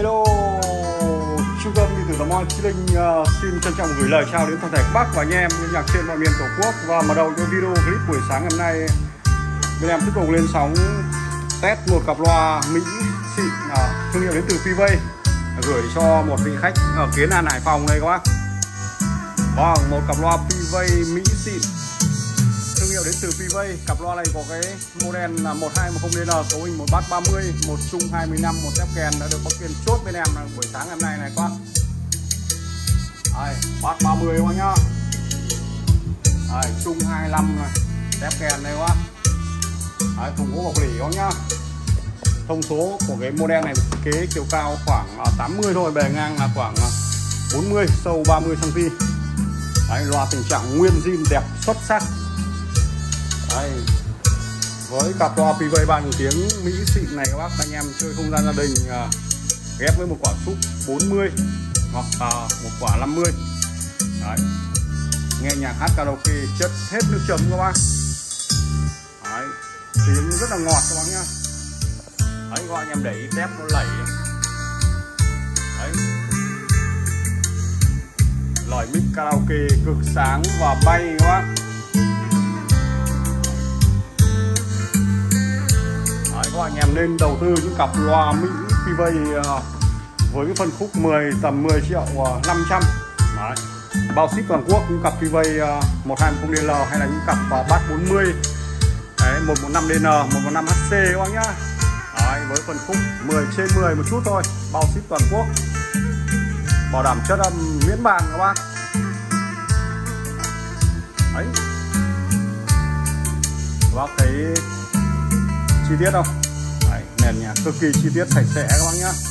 Hello, trung tâm điện từ Tò Mò Chí Linh uh, xin trân trọng gửi lời chào đến toàn thể các bác và anh em nhân nhạc trên mọi miền tổ quốc. Và mở đầu cho video clip buổi sáng ngày hôm nay bên em tiếp tục lên sóng test một cặp loa Mỹ xịn uh, thương hiệu đến từ PV gửi cho một vị khách ở Kiến An Hải Phòng đây các bác. Wow, một cặp loa PV Mỹ xịn thương hiệu đến từ Pivay cặp loa này có cái model là 1210DN cấu hình một bát 30 một chung 25 một tép kèn đã được bác kiên chốt bên em là buổi sáng ngày hôm nay này các bác đây, bát 30 các bác nhá. Đây, chung 25 này tép kèn đây các bác Đấy, thùng gỗ bọc lỉ các bác nhá. Thông số của cái model này kế chiều cao khoảng à, 80 thôi bề ngang là khoảng à, 40 sâu 30 cm Đấy, loa tình trạng nguyên zin đẹp xuất sắc. Đây. với cặp loa PV 3 tiếng Mỹ xịn này các bác anh em chơi không gian gia đình à, ghép với một quả súp 40 hoặc à, một quả 50 Đấy. nghe nhạc hát karaoke chất hết nước chấm các bác Đấy. tiếng rất là ngọt các bác nhá Đấy gọi anh em để ý tép nó lẩy Đấy Lời mic karaoke cực sáng và bay các bác các anh em nên đầu tư những cặp loa Mỹ PV ờ, với cái phân khúc 10 tầm 10 triệu ờ, 500 Đấy. Bao ship toàn quốc những cặp PV 120DL ờ, hay là những cặp uh, Bass 40 Đấy, 115DN, 115HC các anh nhá. Đấy, với phân khúc 10 trên 10 một chút thôi bao ship toàn quốc. Bảo đảm chất âm miễn bàn các bác. Đấy. Các bác thấy chi tiết không? Đấy, nền nhà cực kỳ chi tiết sạch sẽ các bác nhá.